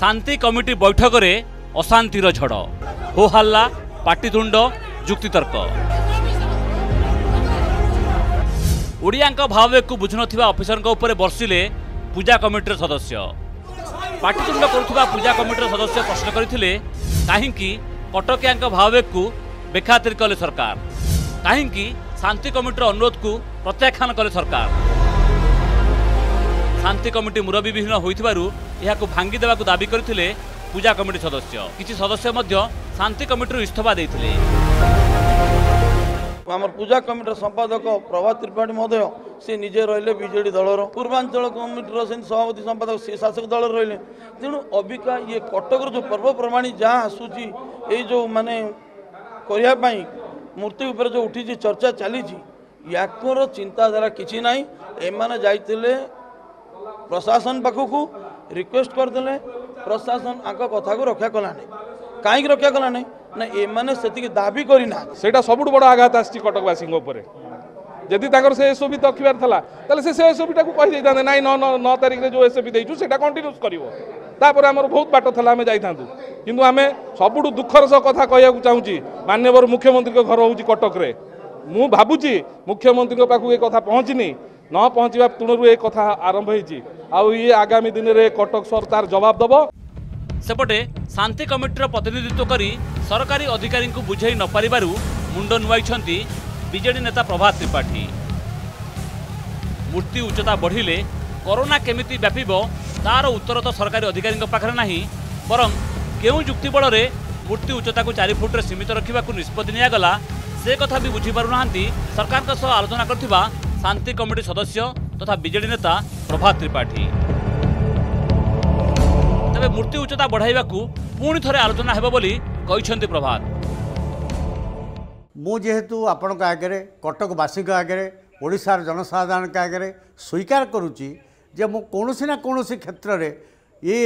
ଶାନ୍ତି committee ବୈଠକରେ ଅଶାନ୍ତିର ଝଡ଼। ହୋହାଲ୍ଲା ପାଟିତୁଣ୍ଡ ଯୁକ୍ତିତର୍କ। ଓଡ଼ିଆଙ୍କ ଭାବବେଗକୁ ବୁଝୁନଥିବା ଅଫିସରଙ୍କ ଉପରେ ବର୍ଷିଲେ ପୂଜା କମିଟିର ସଦସ୍ୟ। ପାଟିତୁଣ୍ଡ କରୁଥିବା ପୂଜା କମିଟିର ସଦସ୍ୟ ପ୍ରଶ୍ନ କରିଥିଲେ କାହିଁକି କଟକିଆଙ୍କ ଭାବବେଗକୁ ବେଖାତିର କଲେ ସରକାର? କାହିଁକି ଶାନ୍ତି କମିଟିର ଅନୁରୋଧକୁ ପ୍ରତ୍ୟାଖ୍ୟାନ କଲେ ସରକାର? ଶାନ୍ତି କମିଟି ମୁରବୀ ବିହୀନ ହୋଇଥିବାରୁ ଏହାକୁ ଭାଙ୍ଗି ଦେବାକୁ ଦାବି କରିଥିଲେ ପୂଜା କମିଟି ସଦସ୍ୟ। କିଛି ସଦସ୍ୟ ମଧ୍ୟ ଶାନ୍ତି କମିଟିରୁ ଇସ୍ତଫା ଦେଇଥିଲେ। ଆମର ପୂଜା କମିଟିର ସମ୍ପାଦକ ପ୍ରଭାତ ତ୍ରିପାଠୀ ମଧ୍ୟ ସେ ନିଜେ ରହିଲେ ବିଜେଡ଼ି ଦଳର। ପୂର୍ବାଞ୍ଚଳ କମିଟିର ସେ ସଭାପତି ସମ୍ପାଦକ ସେ ଶାସକ ଦଳରେ ରହିଲେ। ତେଣୁ ଅବିକା ଇଏ କଟକର ଯେଉଁ ପର୍ବପର୍ବାଣି ଯାହା ଆସୁଛି ଏଇ ଯେଉଁ ମାନେ କରିବା ପାଇଁ ମୂର୍ତ୍ତି ଉପରେ ଯେଉଁ ଉଠିଛି ଚର୍ଚ୍ଚା ଚାଲିଛି ୟାଙ୍କର ଚିନ୍ତାଧାରା କିଛି ନାହିଁ। ଏମାନେ ଯାଇଥିଲେ ପ୍ରଶାସନ ପାଖକୁ ରିକ୍ୱେଷ୍ଟ କରିଦେଲେ ପ୍ରଶାସନ ଆଙ୍କ କଥାକୁ ରକ୍ଷା କଲାନି। କାହିଁକି ରକ୍ଷା କଲାନି? ନା ଏମାନେ ସେତିକି ଦାବି କରିନାହାନ୍ତି। ସେଇଟା ସବୁଠୁ ବଡ଼ ଆଘାତ ଆସିଛି କଟକବାସୀଙ୍କ ଉପରେ। ଯଦି ତାଙ୍କର ସେ ଏସ୍ଓପି ରଖିବାର ଥିଲା ତାହେଲେ ସେ ସେ ଏସ୍ଓପିଟାକୁ କହିଦେଇଥାନ୍ତେ ନାଇଁ ନଅ ନଅ ତାରିଖରେ ଯେଉଁ ଏସ୍ଓପି ଦେଇଛୁ ସେଇଟା କଣ୍ଟିନ୍ୟୁସ୍ କରିବ। ତାପରେ ଆମର ବହୁତ ବାଟ ଥିଲା ଆମେ ଯାଇଥାନ୍ତୁ। କିନ୍ତୁ ଆମେ ସବୁଠୁ ଦୁଃଖର ସହ କଥା କହିବାକୁ ଚାହୁଁଛି ମାନ୍ୟବର ମୁଖ୍ୟମନ୍ତ୍ରୀଙ୍କ ଘର ହେଉଛି କଟକରେ। ମୁଁ ଭାବୁଛି ମୁଖ୍ୟମନ୍ତ୍ରୀଙ୍କ ପାଖକୁ ଏ କଥା ପହଞ୍ଚିନି। ନ ପହଞ୍ଚିବା ତୁଣରୁ ଏ କଥା ଆରମ୍ଭ ହେଇଛି। ଆଉ ଇଏ ଆଗାମୀ ଦିନରେ କଟକ ସହର ତାର ଜବାବ ଦେବ। ସେପଟେ ଶାନ୍ତି କମିଟିର ପ୍ରତିନିଧିତ୍ୱ କରି ସରକାରୀ ଅଧିକାରୀଙ୍କୁ ବୁଝାଇ ନ ପାରିବାରୁ ମୁଣ୍ଡ ନୁଆଇଛନ୍ତି ବିଜେଡି ନେତା ପ୍ରଭାତ ତ୍ରିପାଠୀ। ମୂର୍ତ୍ତି ଉଚ୍ଚତା ବଢ଼ିଲେ କରୋନା କେମିତି ବ୍ୟାପିବ ତାର ଉତ୍ତର ତ ସରକାରୀ ଅଧିକାରୀଙ୍କ ପାଖରେ ନାହିଁ ବରଂ କେଉଁ ଯୁକ୍ତି ବଳରେ ମୂର୍ତ୍ତି ଉଚ୍ଚତାକୁ ଚାରି ଫୁଟରେ ସୀମିତ ରଖିବାକୁ ନିଷ୍ପତ୍ତି ନିଆଗଲା ସେ କଥା ବି ବୁଝିପାରୁନାହାନ୍ତି। ସରକାରଙ୍କ ସହ ଆଲୋଚନା କରିଥିବା ଶାନ୍ତି କମିଟି ସଦସ୍ୟ ତଥା ବିଜେଡି ନେତା ପ୍ରଭାତ ତ୍ରିପାଠୀ। ତେବେ ମୂର୍ତ୍ତି ଉଚ୍ଚତା ବଢ଼ାଇବାକୁ ପୁଣି ଥରେ ଆଲୋଚନା ହେବ ବୋଲି କହିଛନ୍ତି ପ୍ରଭାତ। ମୁଁ ଯେହେତୁ ଆପଣଙ୍କ ଆଗରେ କଟକବାସୀଙ୍କ ଆଗରେ ଓଡ଼ିଶାର ଜନସାଧାରଣଙ୍କ ଆଗରେ ସ୍ୱୀକାର କରୁଛି ଯେ ମୁଁ କୌଣସି ନା କୌଣସି କ୍ଷେତ୍ରରେ ଏ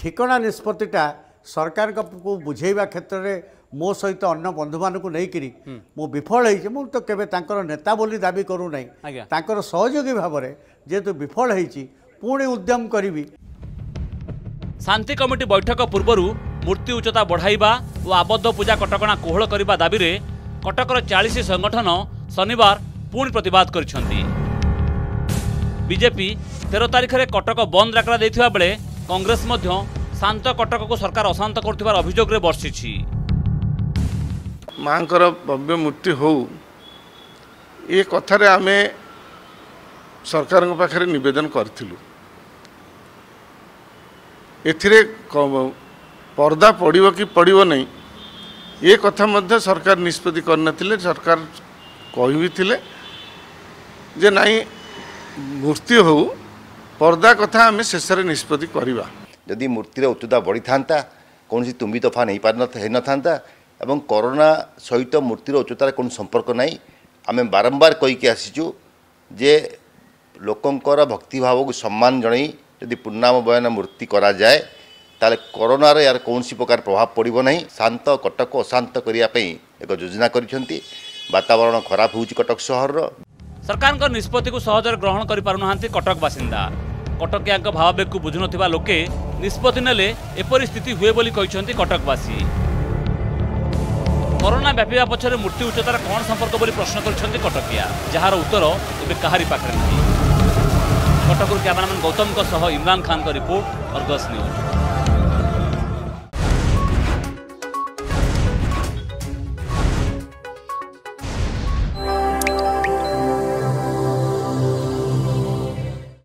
ଠିକଣା ନିଷ୍ପତ୍ତିଟା ସରକାରଙ୍କୁ ବୁଝେଇବା କ୍ଷେତ୍ରରେ ମୋ ସହିତ ଅନ୍ୟ ବନ୍ଧୁମାନଙ୍କୁ ନେଇକରି ମୁଁ ବିଫଳ ହେଇଛି। ମୁଁ ତ କେବେ ତାଙ୍କର ନେତା ବୋଲି ଦାବି କରୁନାହିଁ। ତାଙ୍କର ସହଯୋଗୀ ଭାବରେ ଯେହେତୁ ବିଫଳ ହେଇଛି ପୁଣି ଉଦ୍ୟମ କରିବି। ଶାନ୍ତି କମିଟି ବୈଠକ ପୂର୍ବରୁ ମୂର୍ତ୍ତି ଉଚ୍ଚତା ବଢ଼ାଇବା ଓ ଆବଦ୍ଧ ପୂଜା କଟକଣା କୋହଳ କରିବା ଦାବିରେ କଟକର ଚାଳିଶ ସଂଗଠନ ଶନିବାର ପୁଣି ପ୍ରତିବାଦ କରିଛନ୍ତି। ବିଜେପି ତେର ତାରିଖରେ କଟକ ବନ୍ଦ ଡାକରା ଦେଇଥିବା ବେଳେ କଂଗ୍ରେସ ମଧ୍ୟ ଶାନ୍ତ କଟକକୁ ସରକାର ଅଶାନ୍ତ କରୁଥିବାର ଅଭିଯୋଗରେ ବର୍ଷିଛି। ମାଙ୍କର ଭବ୍ୟ ମୂର୍ତ୍ତି ହଉ ଏ କଥାରେ ଆମେ ସରକାରଙ୍କ ପାଖରେ ନିବେଦନ କରିଥିଲୁ। ଏଥିରେ ପର୍ଦ୍ଦା ପଡ଼ିବ କି ପଡ଼ିବ ନାହିଁ ଏ କଥା ମଧ୍ୟ ସରକାର ନିଷ୍ପତ୍ତି କରିନଥିଲେ ସରକାର କହି ବି ଥିଲେ ଯେ ନାହିଁ ମୂର୍ତ୍ତି ହଉ ପର୍ଦ୍ଦା କଥା ଆମେ ଶେଷରେ ନିଷ୍ପତ୍ତି କରିବା। ଯଦି ମୂର୍ତ୍ତିର ଉଚ୍ଚତା ବଢ଼ିଥାନ୍ତା କୌଣସି ତୁମ୍ବି ତୋଫାନ ହେଇପାରି ହେଇନଥାନ୍ତା ଏବଂ କରୋନା ସହିତ ମୂର୍ତ୍ତିର ଉଚ୍ଚତାର କୌଣସି ସମ୍ପର୍କ ନାହିଁ। ଆମେ ବାରମ୍ବାର କହିକି ଆସିଛୁ ଯେ ଲୋକଙ୍କର ଭକ୍ତିଭାବକୁ ସମ୍ମାନ ଜଣାଇ ଯଦି ପୂର୍ଣ୍ଣାମ ବୟନ ମୂର୍ତ୍ତି କରାଯାଏ ତାହେଲେ କରୋନାର ଏହାର କୌଣସି ପ୍ରକାର ପ୍ରଭାବ ପଡ଼ିବ ନାହିଁ। ଶାନ୍ତ କଟକ ଅଶାନ୍ତ କରିବା ପାଇଁ ଏକ ଯୋଜନା କରିଛନ୍ତି। ବାତାବରଣ ଖରାପ ହେଉଛି କଟକ ସହରର। ସରକାରଙ୍କ ନିଷ୍ପତ୍ତିକୁ ସହଜରେ ଗ୍ରହଣ କରିପାରୁନାହାନ୍ତି କଟକ ବାସିନ୍ଦା। କଟକିଆଙ୍କ ଭାବାବେଗକୁ ବୁଝୁନଥିବା ଲୋକେ ନିଷ୍ପତ୍ତି ନେଲେ ଏପରି ସ୍ଥିତି ହୁଏ ବୋଲି କହିଛନ୍ତି କଟକବାସୀ। କରୋନା ବ୍ୟାପିବା ପଛରେ ମୂର୍ତ୍ତି ଉଚ୍ଚତାର କ'ଣ ସମ୍ପର୍କ ବୋଲି ପ୍ରଶ୍ନ କରିଛନ୍ତି କଟକିଆ? ଯାହାର ଉତ୍ତର ଏବେ କାହାରି ପାଖରେ ନାହିଁ। କଟକରୁ କ୍ୟାମେରାମ୍ୟାନ୍ ଗୌତମଙ୍କ ସହ ଇମ୍ରାନ ଖାନଙ୍କ ରିପୋର୍ଟ ଅର୍ଗସ୍ ନ୍ୟୁଜ୍।